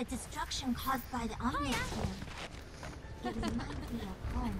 The destruction caused by the Omnisphere. It reminds me of home.